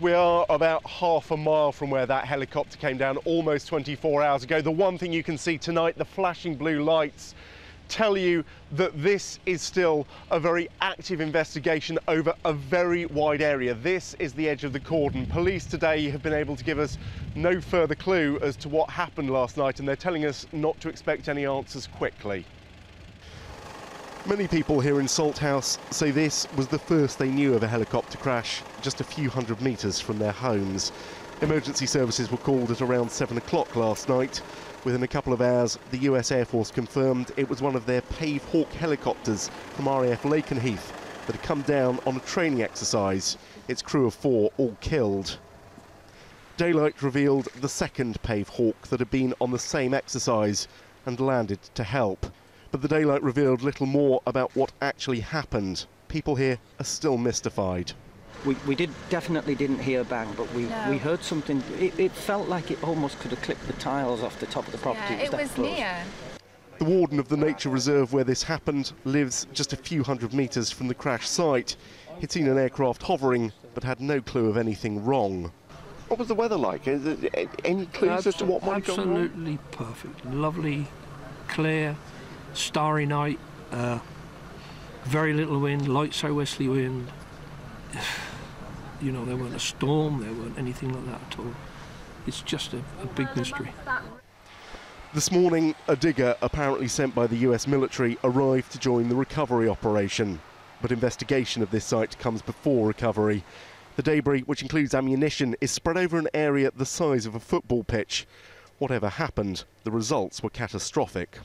we are about half a mile from where that helicopter came down almost 24 hours ago. The one thing you can see tonight, the flashing blue lights, tell you that this is still a very active investigation over a very wide area. This is the edge of the cordon. Police today have been able to give us no further clue as to what happened last night, and they're telling us not to expect any answers quickly. Many people here in Salthouse say this was the first they knew of a helicopter crash just a few hundred metres from their homes. Emergency services were called at around 7 o'clock last night. Within a couple of hours, the US Air Force confirmed it was one of their Pave Hawk helicopters from RAF Lakenheath that had come down on a training exercise. Its crew of four all killed. Daylight revealed the second Pave Hawk that had been on the same exercise and landed to help. But the daylight revealed little more about what actually happened. People here are still mystified. We, we did definitely didn't hear a bang, but we, No. we heard something. It, it felt like it almost could have clipped the tiles off the top of the property. Yeah, it that was near. The warden of the nature reserve where this happened lives just a few hundred metres from the crash site. He'd seen an aircraft hovering but had no clue of anything wrong. What was the weather like? Is there a- any clues as to what might have gone wrong? Absolutely perfect. Lovely, clear, starry night. Uh, very little wind, light southwesterly wind. You know, there weren't a storm, there weren't anything like that at all. It's just a, a big mystery. This morning, a digger apparently sent by the US military arrived to join the recovery operation. But investigation of this site comes before recovery. The debris, which includes ammunition, is spread over an area the size of a football pitch. Whatever happened, the results were catastrophic.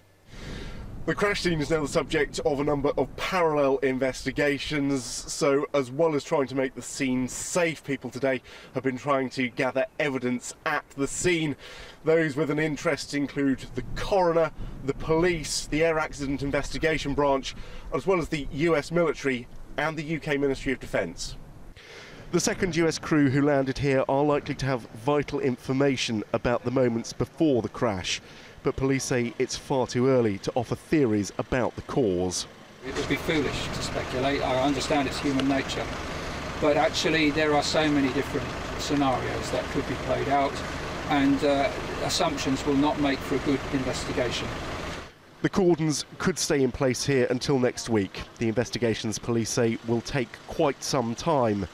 The crash scene is now the subject of a number of parallel investigations. So, as well as trying to make the scene safe, people today have been trying to gather evidence at the scene. Those with an interest include the coroner, the police, the Air Accident Investigation Branch, as well as the US military and the UK Ministry of Defence. The second US crew who landed here are likely to have vital information about the moments before the crash, but police say it's far too early to offer theories about the cause. It would be foolish to speculate. I understand it's human nature. But actually, there are so many different scenarios that could be played out, and uh, assumptions will not make for a good investigation. The cordons could stay in place here until next week. The investigations, police say, will take quite some time.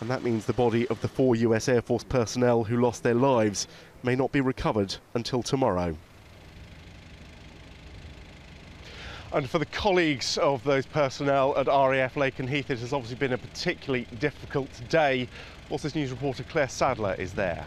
And that means the body of the four US Air Force personnel who lost their lives may not be recovered until tomorrow. And for the colleagues of those personnel at RAF Lakenheath, it has obviously been a particularly difficult day. Forces News reporter Claire Sadler is there.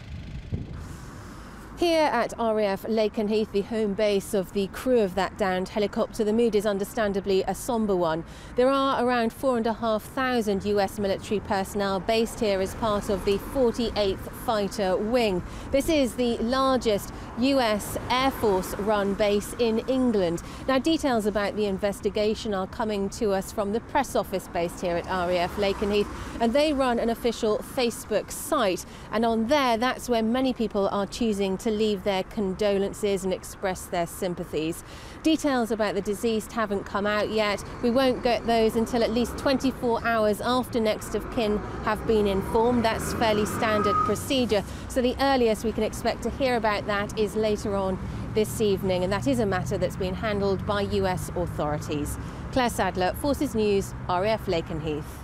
Here at RAF Lakenheath, the home base of the crew of that downed helicopter, the mood is understandably a sombre one. There are around 4,500 US military personnel based here as part of the 48th Fighter Wing. This is the largest US Air Force run base in England. Now, details about the investigation are coming to us from the press office based here at RAF Lakenheath, and they run an official Facebook site. And on there, that's where many people are choosing to leave their condolences and express their sympathies. Details about the deceased haven't come out yet. We won't get those until at least 24 hours after next of kin have been informed. That's fairly standard procedure. So the earliest we can expect to hear about that is later on this evening, and that is a matter that's been handled by US authorities. Claire Sadler, Forces News, RAF Lakenheath.